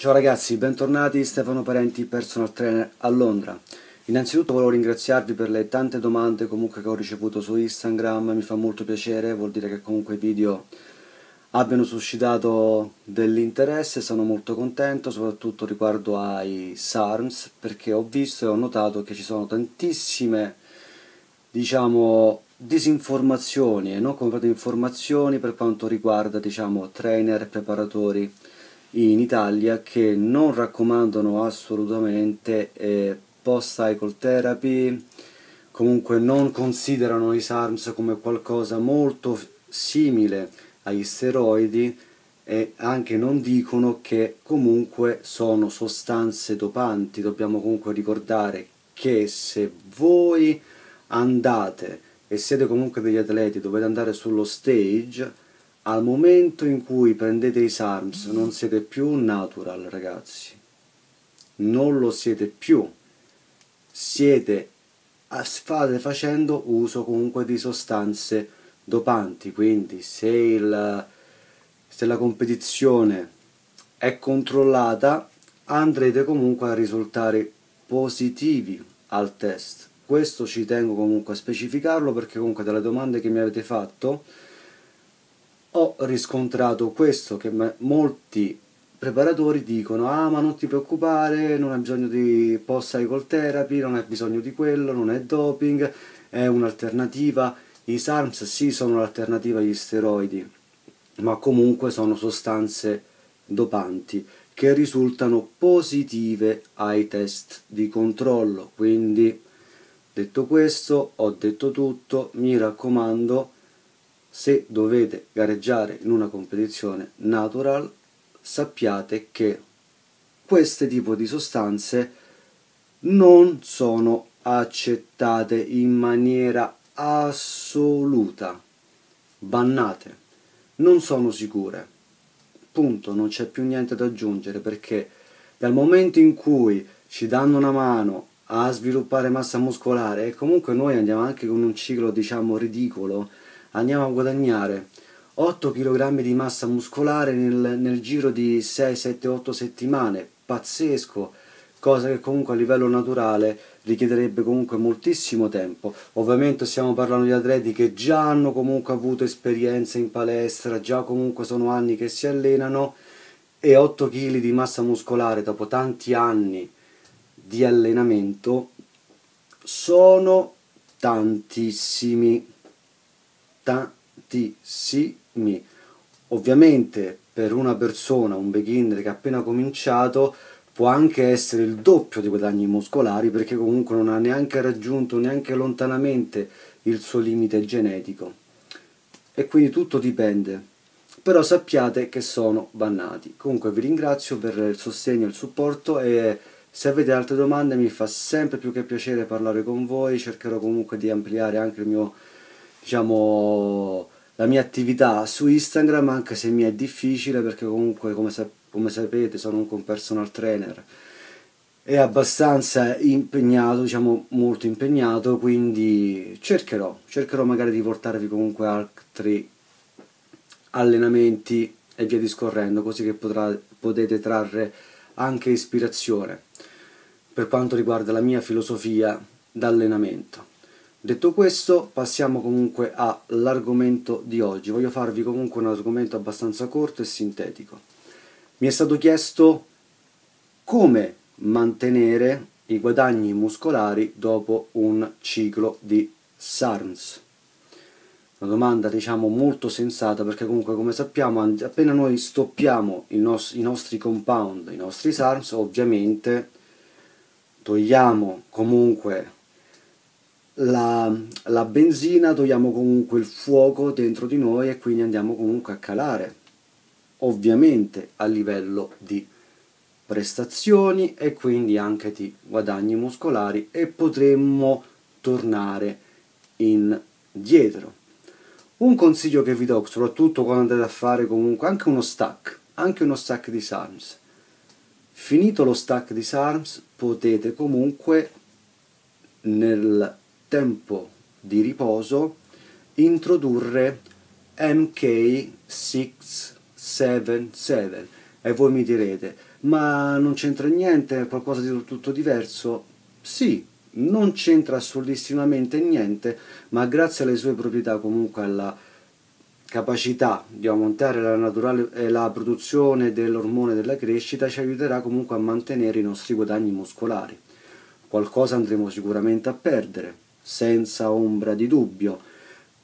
Ciao ragazzi, bentornati, Stefano Parenti, personal trainer a Londra. Innanzitutto volevo ringraziarvi per le tante domande comunque che ho ricevuto su Instagram, mi fa molto piacere, vuol dire che comunque i video abbiano suscitato dell'interesse, sono molto contento, soprattutto riguardo ai SARMS, perché ho visto e ho notato che ci sono tantissime, diciamo, disinformazioni e non comprate informazioni per quanto riguarda, diciamo, trainer, preparatori in Italia che non raccomandano assolutamente eh, post-cycle therapy, comunque non considerano i SARMS come qualcosa molto simile agli steroidi e anche non dicono che comunque sono sostanze dopanti. Dobbiamo comunque ricordare che se voi andate e siete comunque degli atleti, dovete andare sullo stage, al momento in cui prendete i SARMS non siete più natural ragazzi, non lo siete più, siete, state facendo uso comunque di sostanze dopanti, quindi se, il, se la competizione è controllata andrete comunque a risultare positivi al test. Questo ci tengo comunque a specificarlo perché comunque dalle domande che mi avete fatto ho riscontrato questo che molti preparatori dicono ah ma non ti preoccupare, non hai bisogno di post-cycle therapy, non hai bisogno di quello, non è doping, è un'alternativa i SARMS sì sono l'alternativa agli steroidi, ma comunque sono sostanze dopanti che risultano positive ai test di controllo. Quindi, detto questo, ho detto tutto, mi raccomando, se dovete gareggiare in una competizione natural, sappiate che queste tipo di sostanze non sono accettate in maniera assoluta, bannate, non sono sicure. Punto, non c'è più niente da aggiungere perché dal momento in cui ci danno una mano a sviluppare massa muscolare e comunque noi andiamo anche con un ciclo diciamo ridicolo, andiamo a guadagnare 8 kg di massa muscolare nel, nel giro di 6, 7, 8 settimane, pazzesco, cosa che comunque a livello naturale richiederebbe comunque moltissimo tempo. Ovviamente stiamo parlando di atleti che già hanno comunque avuto esperienza in palestra, già comunque sono anni che si allenano e 8 kg di massa muscolare dopo tanti anni di allenamento sono tantissimi, tantissimi. Ovviamente per una persona, un beginner che ha appena cominciato, può anche essere il doppio dei guadagni muscolari perché comunque non ha neanche raggiunto neanche lontanamente il suo limite genetico. E quindi tutto dipende. Però sappiate che sono bannati. Comunque vi ringrazio per il sostegno e il supporto e se avete altre domande mi fa sempre più che piacere parlare con voi. Cercherò comunque di ampliare anche il mio diciamo la mia attività su Instagram anche se mi è difficile perché comunque come sapete come sapete sono un personal trainer è abbastanza impegnato, diciamo molto impegnato, quindi cercherò, cercherò magari di portarvi comunque altri allenamenti e via discorrendo, così che potrà, potete trarre anche ispirazione per quanto riguarda la mia filosofia d'allenamento. Detto questo, passiamo comunque all'argomento di oggi. Voglio farvi comunque un argomento abbastanza corto e sintetico mi è stato chiesto come mantenere i guadagni muscolari dopo un ciclo di SARMS. Una domanda diciamo molto sensata perché comunque come sappiamo appena noi stoppiamo nos i nostri compound, i nostri SARMS, ovviamente togliamo comunque la, la benzina, togliamo comunque il fuoco dentro di noi e quindi andiamo comunque a calare ovviamente a livello di prestazioni e quindi anche di guadagni muscolari e potremmo tornare indietro. Un consiglio che vi do, soprattutto quando andate a fare comunque anche uno stack, anche uno stack di SARMS. Finito lo stack di SARMS potete comunque nel tempo di riposo introdurre MK6 7, 7 e voi mi direte ma non c'entra niente, è qualcosa di tutto diverso? Sì, non c'entra assolutissimamente niente, ma grazie alle sue proprietà, comunque alla capacità di aumentare la, naturale, eh, la produzione dell'ormone della crescita, ci aiuterà comunque a mantenere i nostri guadagni muscolari. Qualcosa andremo sicuramente a perdere, senza ombra di dubbio,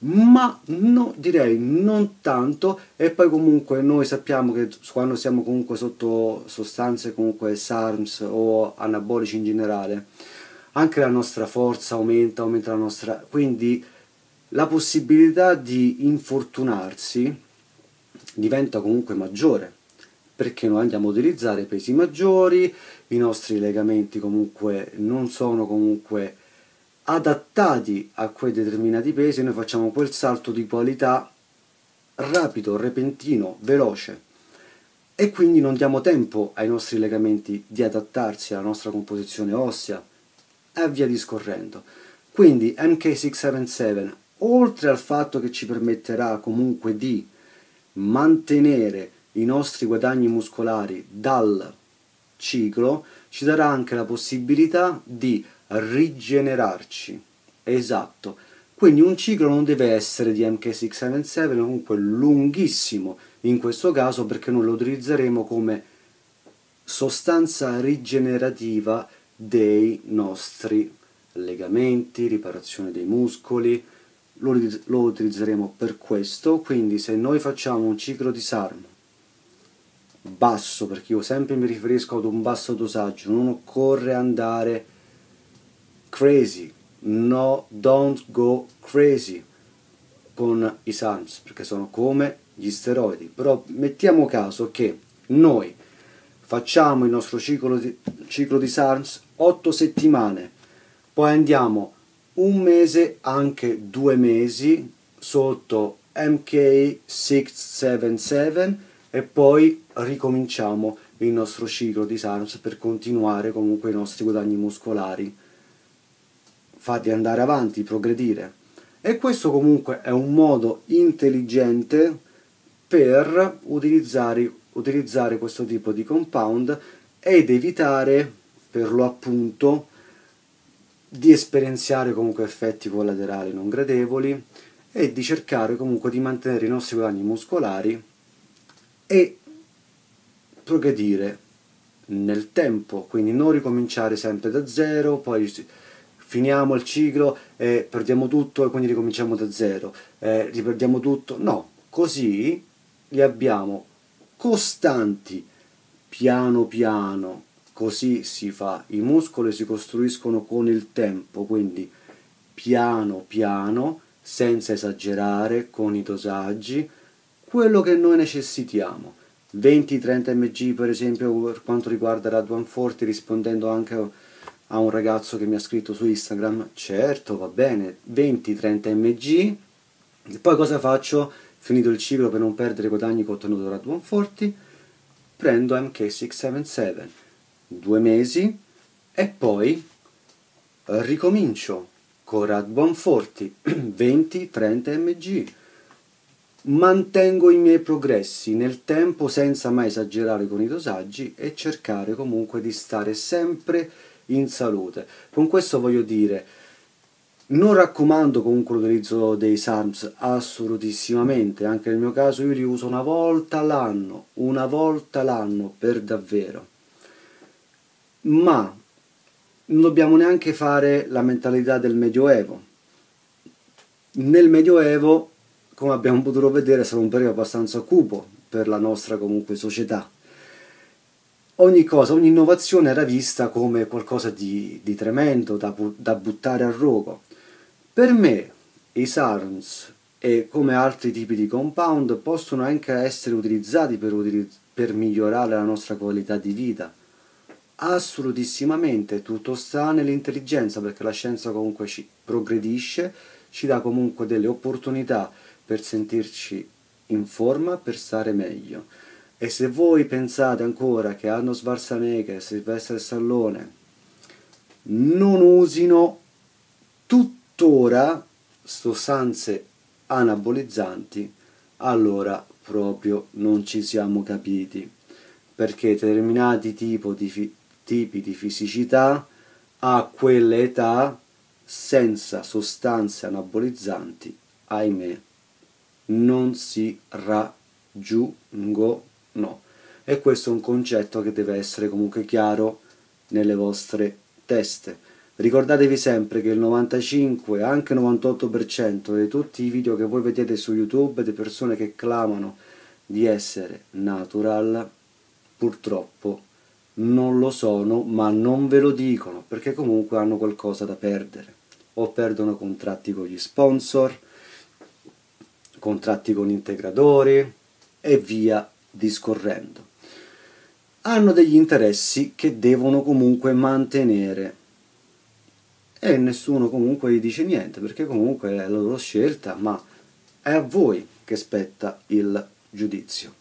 ma no, direi non tanto e poi comunque noi sappiamo che quando siamo comunque sotto sostanze comunque SARMS o anabolici in generale anche la nostra forza aumenta, aumenta la nostra... quindi la possibilità di infortunarsi diventa comunque maggiore perché noi andiamo a utilizzare pesi maggiori, i nostri legamenti comunque non sono comunque adattati a quei determinati pesi, noi facciamo quel salto di qualità rapido, repentino, veloce e quindi non diamo tempo ai nostri legamenti di adattarsi alla nostra composizione ossea e via discorrendo. Quindi MK677, oltre al fatto che ci permetterà comunque di mantenere i nostri guadagni muscolari dal ciclo, ci darà anche la possibilità di rigenerarci. Esatto. Quindi un ciclo non deve essere di MK677, comunque lunghissimo in questo caso perché noi lo utilizzeremo come sostanza rigenerativa dei nostri legamenti, riparazione dei muscoli, lo, lo utilizzeremo per questo, quindi se noi facciamo un ciclo di SARM basso, perché io sempre mi riferisco ad un basso dosaggio, non occorre andare crazy, no, don't go crazy con i SARMs, perché sono come gli steroidi, però mettiamo caso che noi facciamo il nostro ciclo di, ciclo di SARMS 8 settimane, poi andiamo un mese, anche due mesi sotto MK677 e poi ricominciamo il nostro ciclo di SARMS per continuare comunque i nostri guadagni muscolari, farli andare avanti, progredire. E questo comunque è un modo intelligente per utilizzare, utilizzare questo tipo di compound ed evitare per lo appunto di esperienziare comunque effetti collaterali non gradevoli e di cercare comunque di mantenere i nostri guadagni muscolari e progredire nel tempo, quindi non ricominciare sempre da zero, poi finiamo il ciclo e perdiamo tutto e quindi ricominciamo da zero, eh, riperdiamo tutto, no, così li abbiamo costanti, piano piano, così si fa, i muscoli si costruiscono con il tempo, quindi piano piano, senza esagerare, con i dosaggi, quello che noi necessitiamo. 20-30 mg per esempio per quanto riguarda Radwan Forti rispondendo anche a un ragazzo che mi ha scritto su Instagram certo va bene 20-30 mg e poi cosa faccio? finito il ciclo per non perdere guadagni che ho ottenuto da Radwan Forti prendo MK677 due mesi e poi ricomincio con Rad Buonforti 20-30 mg mantengo i miei progressi nel tempo senza mai esagerare con i dosaggi e cercare comunque di stare sempre in salute con questo voglio dire non raccomando comunque l'utilizzo dei SARMS assolutissimamente, anche nel mio caso io li uso una volta l'anno, una volta l'anno per davvero ma non dobbiamo neanche fare la mentalità del Medioevo. Nel Medioevo, come abbiamo potuto vedere, è stato un periodo abbastanza cupo per la nostra comunque società. Ogni cosa, ogni innovazione era vista come qualcosa di, di tremendo, da, da buttare a rogo. Per me i SARMS e come altri tipi di compound possono anche essere utilizzati per, per migliorare la nostra qualità di vita assolutissimamente tutto sta nell'intelligenza perché la scienza comunque ci progredisce, ci dà comunque delle opportunità per sentirci in forma, per stare meglio. E se voi pensate ancora che Arnold Schwarzenegger, Sylvester Stallone non usino tuttora sostanze anabolizzanti, allora proprio non ci siamo capiti perché determinati di tipi di fisicità a quell'età senza sostanze anabolizzanti, ahimè, non si raggiungono. E questo è un concetto che deve essere comunque chiaro nelle vostre teste. Ricordatevi sempre che il 95, anche 98% di tutti i video che voi vedete su YouTube di persone che clamano di essere natural, purtroppo non lo sono, ma non ve lo dicono perché comunque hanno qualcosa da perdere. O perdono contratti con gli sponsor, contratti con integratori e via discorrendo. Hanno degli interessi che devono comunque mantenere. E nessuno comunque gli dice niente perché comunque è la loro scelta ma è a voi che spetta il giudizio.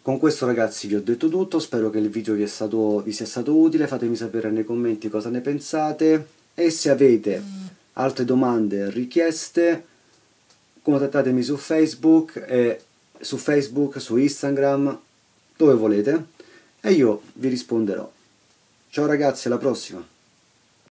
Con questo ragazzi vi ho detto tutto. Spero che il video vi, stato, vi sia stato utile. Fatemi sapere nei commenti cosa ne pensate. E se avete altre domande richieste contattatemi su facebook e su facebook su instagram dove volete e io vi risponderò. Ciao ragazzi, alla prossima!